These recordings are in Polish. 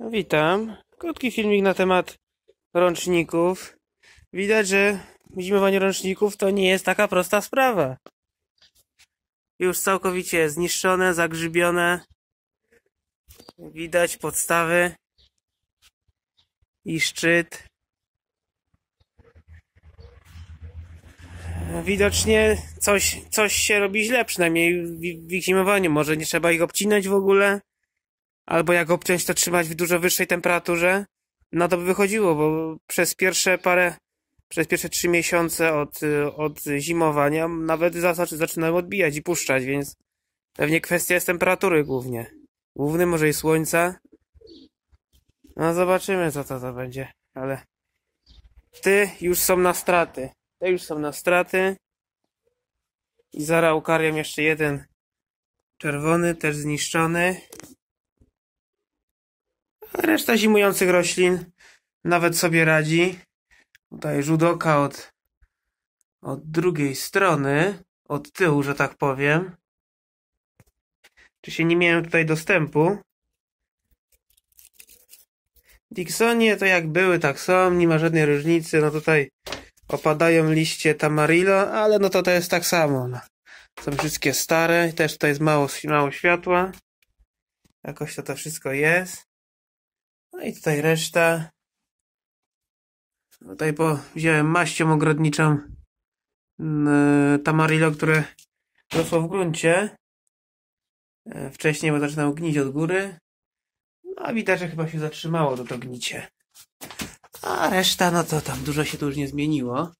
Witam. Krótki filmik na temat rączników. Widać, że zimowanie rączników to nie jest taka prosta sprawa. Już całkowicie zniszczone, zagrzybione. Widać podstawy i szczyt. Widocznie coś, coś się robi źle, przynajmniej w, w ich zimowaniu. Może nie trzeba ich obcinać w ogóle. Albo jak obciąć to trzymać w dużo wyższej temperaturze, no to by wychodziło, bo przez pierwsze parę, przez pierwsze trzy miesiące od, od zimowania nawet zaczynają odbijać i puszczać, więc pewnie kwestia jest temperatury głównie. Główny może i słońca. No zobaczymy co to, to będzie, ale ty już są na straty. Te już są na straty. I zaraz ukariam jeszcze jeden czerwony, też zniszczony. Reszta zimujących roślin nawet sobie radzi. Tutaj żudoka od, od drugiej strony, od tyłu, że tak powiem. Czy się nie miałem tutaj dostępu? Dixonie to jak były, tak są, nie ma żadnej różnicy. No tutaj opadają liście Tamarillo, ale no to to jest tak samo. No. Są wszystkie stare, też tutaj jest mało, mało światła. Jakoś to to wszystko jest. No i tutaj reszta. Tutaj po, wziąłem maścią ogrodniczą mm, Tamarillo, które rosło w gruncie. E, wcześniej, bo zaczynało gnić od góry. No a widać, że chyba się zatrzymało to, to gnicie. A reszta, no to tam dużo się tu już nie zmieniło.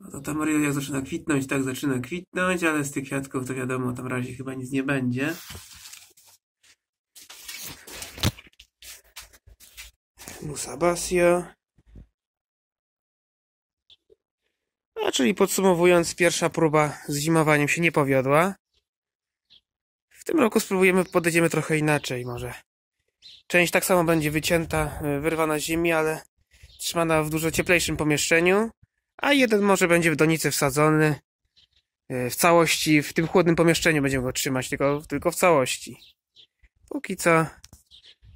No to Tamarillo jak zaczyna kwitnąć, tak zaczyna kwitnąć, ale z tych kwiatków to wiadomo, tam razie chyba nic nie będzie. Musabasio. A czyli podsumowując, pierwsza próba z zimowaniem się nie powiodła. W tym roku spróbujemy, podejdziemy trochę inaczej może. Część tak samo będzie wycięta, e, wyrwana z ziemi, ale trzymana w dużo cieplejszym pomieszczeniu, a jeden może będzie w donicy wsadzony e, w całości, w tym chłodnym pomieszczeniu będziemy go trzymać, tylko, tylko w całości. Póki co,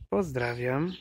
pozdrawiam.